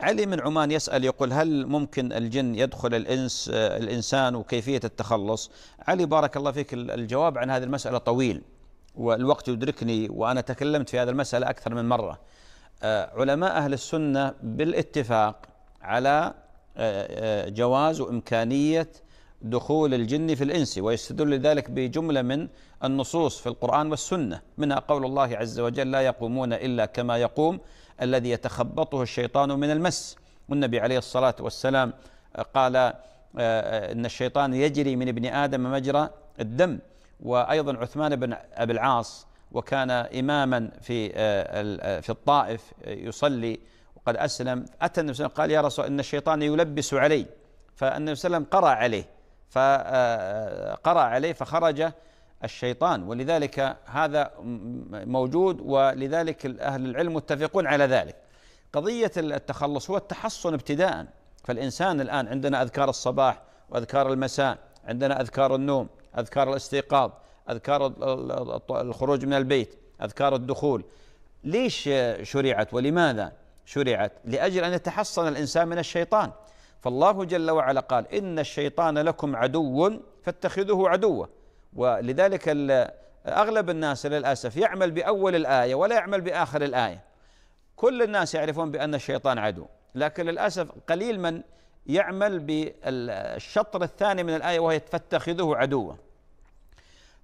علي من عمان يسأل يقول هل ممكن الجن يدخل الإنس الإنسان وكيفية التخلص؟ علي بارك الله فيك الجواب عن هذه المسألة طويل والوقت يدركني وأنا تكلمت في هذه المسألة أكثر من مرة. آه، علماء أهل السنة بالاتفاق على آه، آه، جواز وإمكانية دخول الجن في الإنس ويستدل ذلك بجملة من النصوص في القرآن والسنة منها قول الله عز وجل لا يقومون إلا كما يقوم الذي يتخبطه الشيطان من المس. والنبي عليه الصلاة والسلام قال إن الشيطان يجري من ابن آدم مجرى الدم. وأيضا عثمان بن أبي العاص وكان إماما في في الطائف يصلي. وقد أسلم. أتى النبي صلى الله عليه وسلم قال يا رسول إن الشيطان يلبس علي. فالنبي صلى الله عليه وسلم قرأ عليه. فقرأ عليه فخرج الشيطان. ولذلك هذا موجود ولذلك أهل العلم متفقون على ذلك. قضية التخلص هو التحصن ابتداء. فالإنسان الآن عندنا أذكار الصباح وأذكار المساء عندنا أذكار النوم أذكار الاستيقاظ أذكار الخروج من البيت أذكار الدخول. ليش شرعت ولماذا شرعت؟ لأجل أن يتحصن الإنسان من الشيطان. فالله جل وعلا قال إن الشيطان لكم عدو فاتخذوه عدوا. ولذلك أغلب الناس للأسف يعمل بأول الآية ولا يعمل بآخر الآية. كل الناس يعرفون بأن الشيطان عدو. لكن للأسف قليل من يعمل بالشطر الثاني من الآية وهي فاتخذوه عدوا.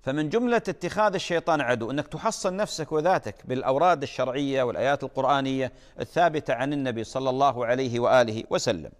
فمن جملة اتخاذ الشيطان عدو أنك تحصن نفسك وذاتك بالأوراد الشرعية والآيات القرآنية الثابتة عن النبي صلى الله عليه وآله وسلم.